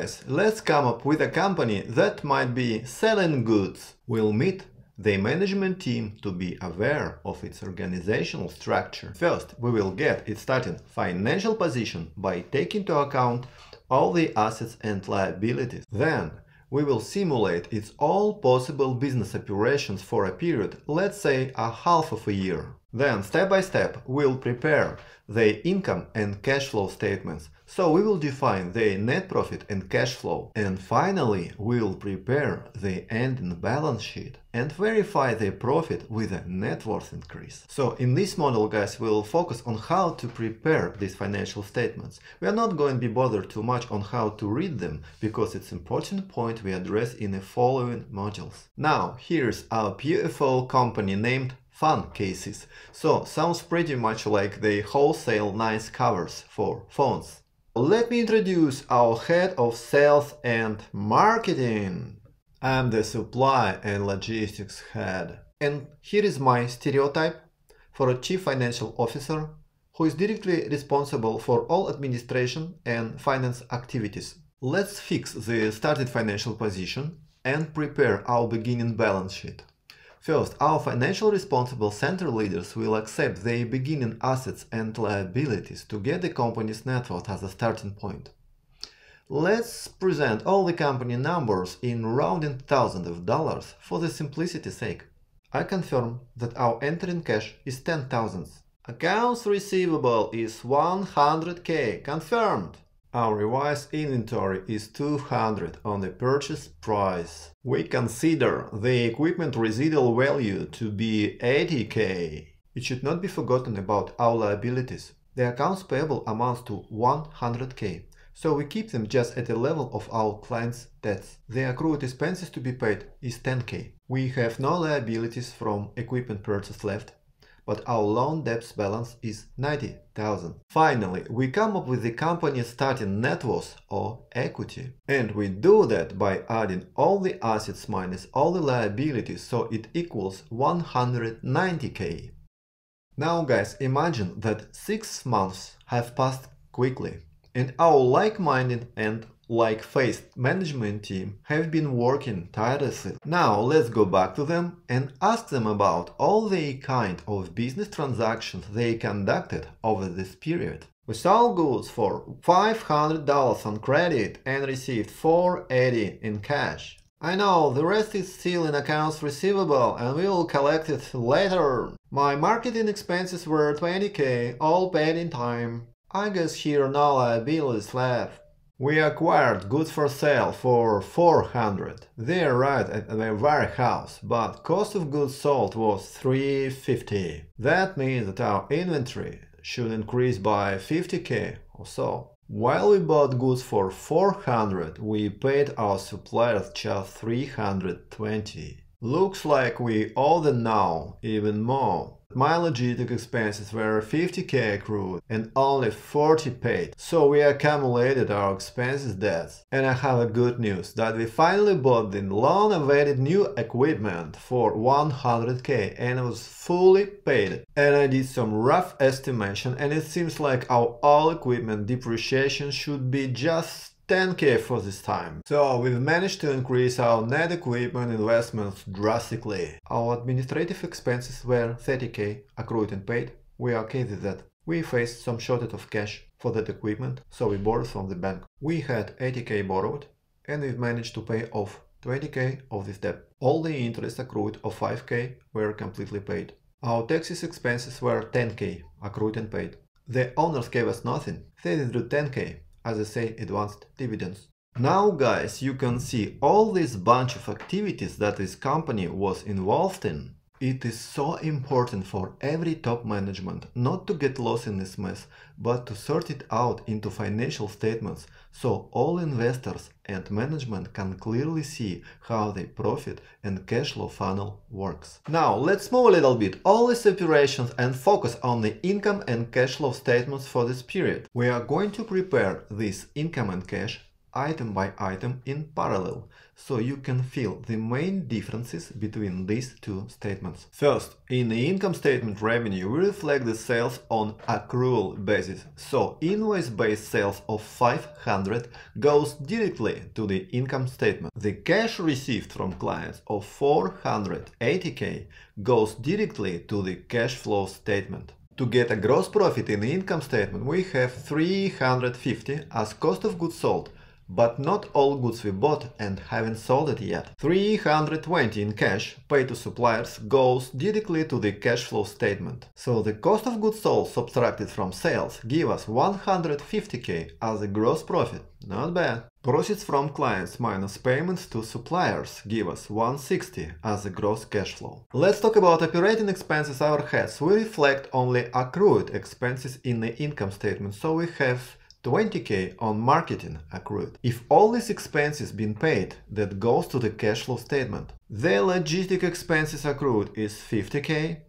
guys, let's come up with a company that might be selling goods. We'll meet the management team to be aware of its organizational structure. First, we will get its starting financial position by taking into account all the assets and liabilities. Then, we will simulate its all possible business operations for a period, let's say a half of a year. Then, step by step, we'll prepare the income and cash flow statements. So we will define the net profit and cash flow. And finally, we'll prepare the ending balance sheet and verify the profit with a net worth increase. So in this model, guys, we'll focus on how to prepare these financial statements. We are not going to be bothered too much on how to read them because it's important point we address in the following modules. Now, here's our beautiful company named fun cases. So sounds pretty much like the wholesale nice covers for phones. Let me introduce our head of sales and marketing. I'm the supply and logistics head. And here is my stereotype for a chief financial officer who is directly responsible for all administration and finance activities. Let's fix the started financial position and prepare our beginning balance sheet. First, our financial responsible center leaders will accept their beginning assets and liabilities to get the company's net worth as a starting point. Let's present all the company numbers in rounding thousands of dollars for the simplicity's sake. I confirm that our entering cash is 10,000. Accounts receivable is 100k, confirmed. Our revised inventory is 200 on the purchase price. We consider the equipment residual value to be 80k. It should not be forgotten about our liabilities. The accounts payable amounts to 100k, so we keep them just at the level of our clients' debts. The accrued expenses to be paid is 10k. We have no liabilities from equipment purchase left, but our loan debts balance is 90,000. Finally, we come up with the company's starting net worth or equity. And we do that by adding all the assets minus all the liabilities so it equals 190k. Now guys, imagine that 6 months have passed quickly and our like-minded and like-faced management team have been working tirelessly. Now let's go back to them and ask them about all the kind of business transactions they conducted over this period. We sold goods for $500 on credit and received 480 in cash. I know, the rest is still in accounts receivable and we will collect it later. My marketing expenses were 20k, all paid in time. I guess here no liabilities left. We acquired goods for sale for 400. They arrived at the warehouse, but cost of goods sold was 350. That means that our inventory should increase by 50k or so. While we bought goods for 400, we paid our suppliers just 320. Looks like we owe them now even more. My logistic expenses were 50k accrued and only 40 paid, so we accumulated our expenses debts. And I have a good news that we finally bought the long-awaited new equipment for 100k and it was fully paid. And I did some rough estimation and it seems like our all equipment depreciation should be just 10k for this time. So we've managed to increase our net equipment investments drastically. Our administrative expenses were 30k accrued and paid. We are okay with that. We faced some shortage of cash for that equipment, so we borrowed from the bank. We had 80k borrowed and we've managed to pay off 20k of this debt. All the interest accrued of 5k were completely paid. Our taxes expenses were 10k accrued and paid. The owners gave us nothing. They withdrew 10k as I say, advanced dividends. Now guys, you can see all this bunch of activities that this company was involved in. It is so important for every top management not to get lost in this mess, but to sort it out into financial statements so all investors and management can clearly see how the profit and cash flow funnel works. Now let's move a little bit all these operations and focus on the income and cash flow statements for this period. We are going to prepare this income and cash item by item in parallel, so you can feel the main differences between these two statements. First, in the income statement revenue, we reflect the sales on accrual basis, so invoice-based sales of 500 goes directly to the income statement. The cash received from clients of 480k goes directly to the cash flow statement. To get a gross profit in the income statement, we have 350 as cost of goods sold, but not all goods we bought and haven't sold it yet. 320 in cash paid to suppliers goes directly to the cash flow statement. So the cost of goods sold subtracted from sales give us 150k as a gross profit. Not bad. Proceeds from clients minus payments to suppliers give us 160 as a gross cash flow. Let's talk about operating expenses overheads. We reflect only accrued expenses in the income statement, so we have 20k on marketing accrued. If all these expenses been paid, that goes to the cash flow statement. The logistic expenses accrued is 50k,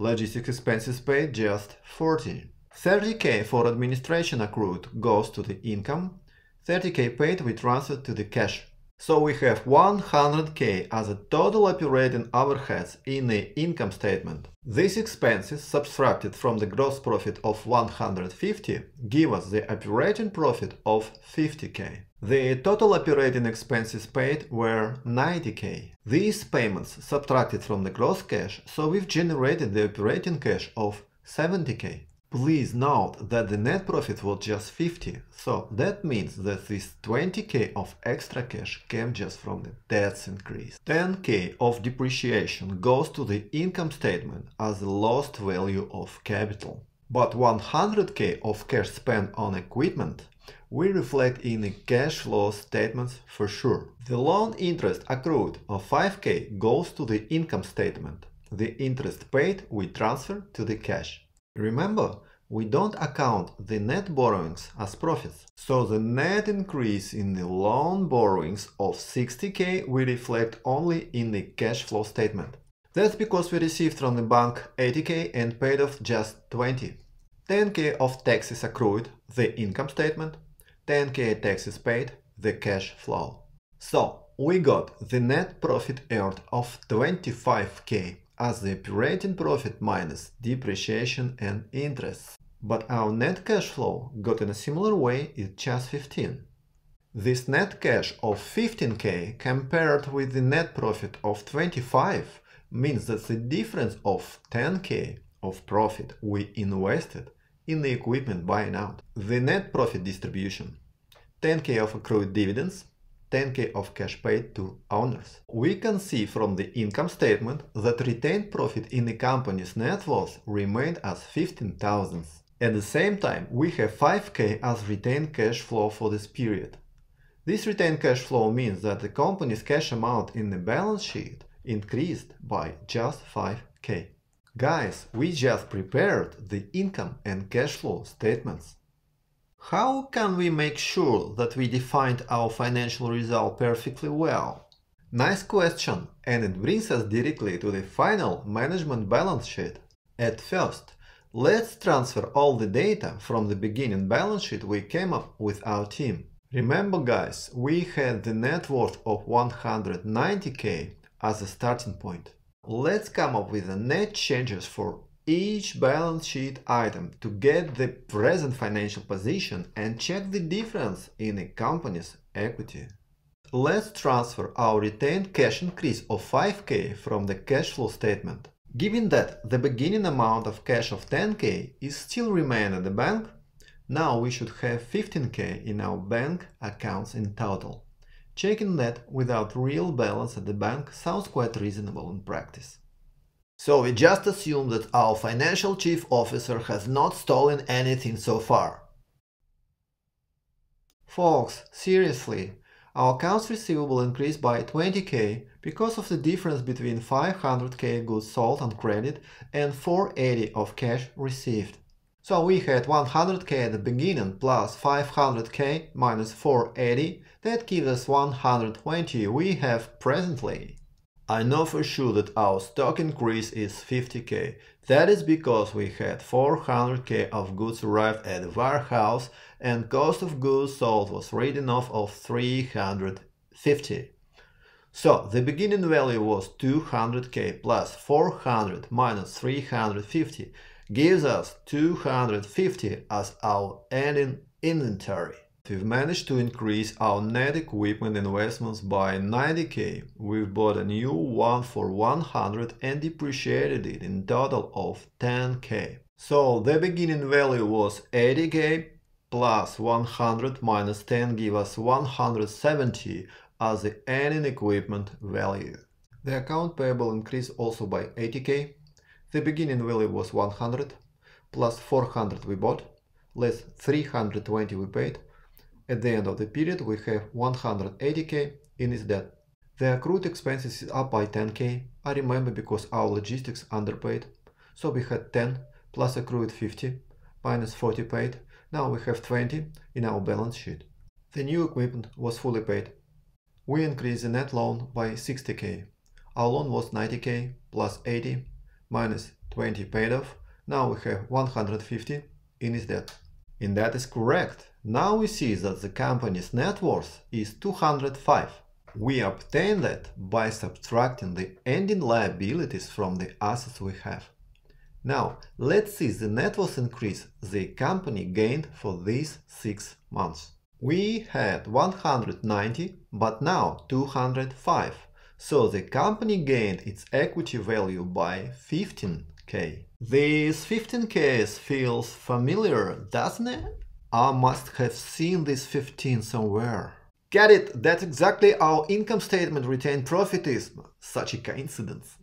logistic expenses paid just 40. 30k for administration accrued goes to the income, 30k paid we transferred to the cash. So we have 100k as a total operating overheads in the income statement. These expenses subtracted from the gross profit of 150 give us the operating profit of 50k. The total operating expenses paid were 90k. These payments subtracted from the gross cash, so we've generated the operating cash of 70k. Please note that the net profit was just 50, so that means that this 20k of extra cash came just from the debts increase. 10k of depreciation goes to the income statement as the lost value of capital. But 100k of cash spent on equipment we reflect in the cash flow statements for sure. The loan interest accrued of 5k goes to the income statement. The interest paid we transfer to the cash. Remember, we don't account the net borrowings as profits. So the net increase in the loan borrowings of 60k we reflect only in the cash flow statement. That's because we received from the bank 80k and paid off just 20. 10k of taxes accrued, the income statement, 10k taxes paid, the cash flow. So we got the net profit earned of 25k as the operating profit minus depreciation and interest. But our net cash flow got in a similar way is just 15. This net cash of 15k compared with the net profit of 25 means that the difference of 10k of profit we invested in the equipment buying out. The net profit distribution 10k of accrued dividends 10k of cash paid to owners. We can see from the income statement that retained profit in the company's net worth remained as 15,000. At the same time, we have 5k as retained cash flow for this period. This retained cash flow means that the company's cash amount in the balance sheet increased by just 5k. Guys, we just prepared the income and cash flow statements. How can we make sure that we defined our financial result perfectly well? Nice question, and it brings us directly to the final management balance sheet. At first, let's transfer all the data from the beginning balance sheet we came up with our team. Remember guys, we had the net worth of 190k as a starting point. Let's come up with the net changes for each balance sheet item to get the present financial position and check the difference in a company's equity. Let's transfer our retained cash increase of 5k from the cash flow statement. Given that the beginning amount of cash of 10k is still remain at the bank, now we should have 15k in our bank accounts in total. Checking that without real balance at the bank sounds quite reasonable in practice. So we just assume that our financial chief officer has not stolen anything so far. Folks, seriously, our accounts receivable increased by 20k because of the difference between 500k goods sold on credit and 480 of cash received. So we had 100k at the beginning plus 500k minus 480, that gives us 120 we have presently. I know for sure that our stock increase is 50k. That is because we had 400k of goods arrived at the warehouse and cost of goods sold was written off of 350. So the beginning value was 200k plus 400 minus 350 gives us 250 as our ending inventory. We've managed to increase our net equipment investments by 90k. We've bought a new one for 100 and depreciated it in total of 10k. So the beginning value was 80k plus 100 minus 10 give us 170 as the ending equipment value. The account payable increased also by 80k. The beginning value was 100 plus 400 we bought less 320 we paid at the end of the period, we have 180k in its debt. The accrued expenses is up by 10k. I remember because our logistics underpaid. So we had 10 plus accrued 50 minus 40 paid. Now we have 20 in our balance sheet. The new equipment was fully paid. We increased the net loan by 60k. Our loan was 90k plus 80 minus 20 paid off. Now we have 150 in its debt. And that is correct. Now we see that the company's net worth is 205. We obtain that by subtracting the ending liabilities from the assets we have. Now, let's see the net worth increase the company gained for these 6 months. We had 190, but now 205. So the company gained its equity value by 15k. This 15k feels familiar, doesn't it? I must have seen this 15 somewhere. Get it, that's exactly how income statement retained profit is. Such a coincidence.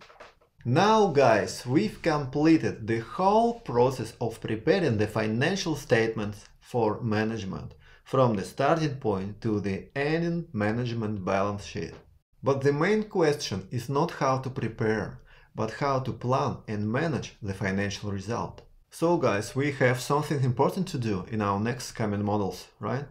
Now guys, we've completed the whole process of preparing the financial statements for management, from the starting point to the ending management balance sheet. But the main question is not how to prepare, but how to plan and manage the financial result. So guys, we have something important to do in our next coming models, right?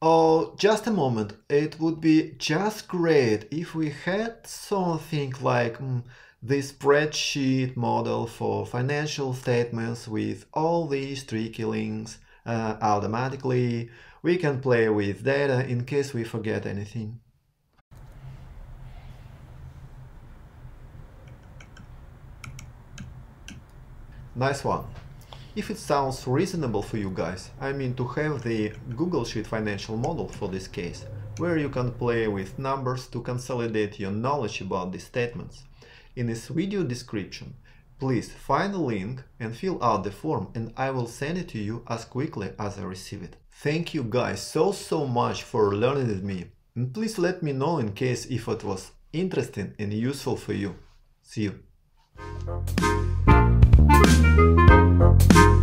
Oh, just a moment. It would be just great if we had something like mm, this spreadsheet model for financial statements with all these tricky links uh, automatically. We can play with data in case we forget anything. Nice one. If it sounds reasonable for you guys, I mean to have the Google Sheet financial model for this case, where you can play with numbers to consolidate your knowledge about these statements. In this video description, please find the link and fill out the form and I will send it to you as quickly as I receive it. Thank you guys so so much for learning with me and please let me know in case if it was interesting and useful for you. See you. Thank you.